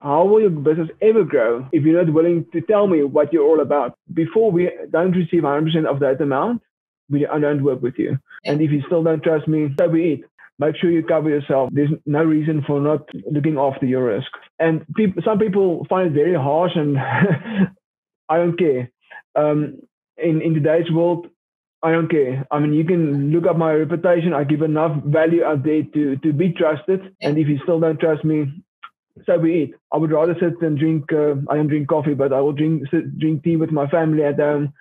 how will your business ever grow if you're not willing to tell me what you're all about? Before we don't receive 100% of that amount, we I don't work with you. And if you still don't trust me, so be it. Make sure you cover yourself. There's no reason for not looking after your risk. And people, some people find it very harsh, and I don't care. Um, in in today's world, I don't care. I mean, you can look up my reputation. I give enough value out there to to be trusted. And if you still don't trust me, so be it. I would rather sit and drink. Uh, I don't drink coffee, but I will drink sit, drink tea with my family at home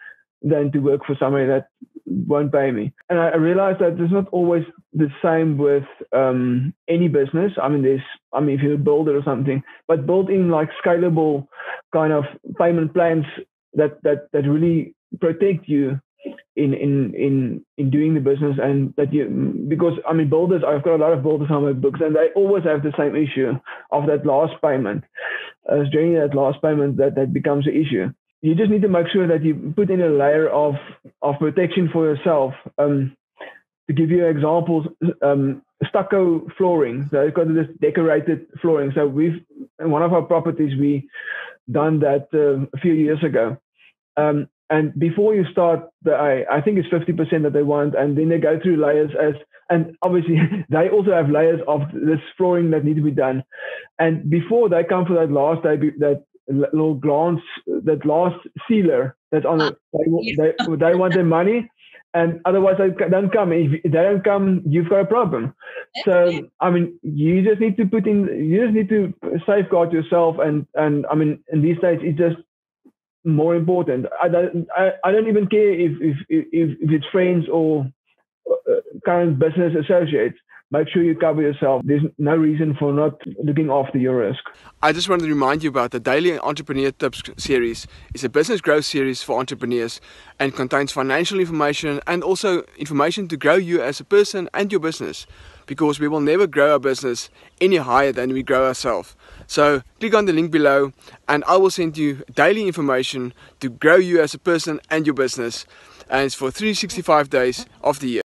than to work for somebody that won't pay me. And I, I realized that it's not always the same with um, any business. I mean, there's, I mean, if you're a builder or something, but build in like scalable kind of payment plans that that that really protect you in in in in doing the business and that you because I mean builders I've got a lot of builders on my books and they always have the same issue of that last payment. Uh, during that last payment that that becomes an issue you just need to make sure that you put in a layer of of protection for yourself. Um, to give you examples, um, stucco flooring. So it's got this decorated flooring. So we've in one of our properties we done that uh, a few years ago. Um, and before you start, the, I, I think it's 50% that they want, and then they go through layers as, and obviously they also have layers of this flooring that need to be done. And before they come for that last day, that little glance, that last sealer that's on it. Ah, they, they, they want their money, and otherwise they don't come. If they don't come, you've got a problem. So I mean, you just need to put in. You just need to safeguard yourself, and and I mean, in these days, it's just more important. I don't. I, I don't even care if if if, if it's friends or uh, current business associates make sure you cover yourself. There's no reason for not looking after your risk. I just wanted to remind you about the Daily Entrepreneur Tips series. It's a business growth series for entrepreneurs and contains financial information and also information to grow you as a person and your business because we will never grow our business any higher than we grow ourselves. So click on the link below and I will send you daily information to grow you as a person and your business. And it's for 365 days of the year.